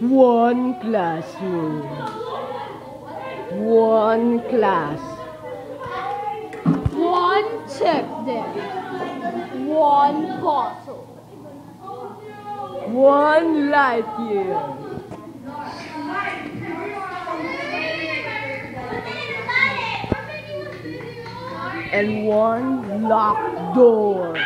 One classroom. One class. One checkbook. One bottle. One light year. And one locked door.